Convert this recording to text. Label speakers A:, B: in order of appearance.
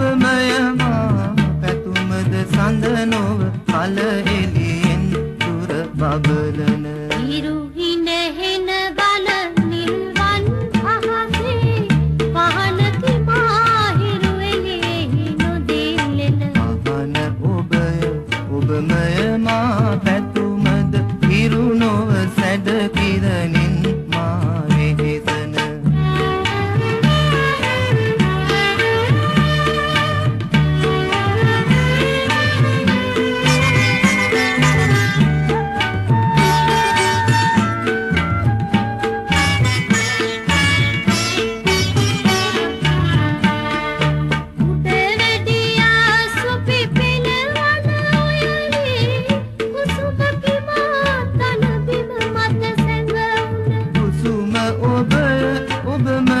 A: ඔබමය මා පැතුමද සඳ නොව කල එළියෙන් දුර බබලන
B: ඉරු
A: به به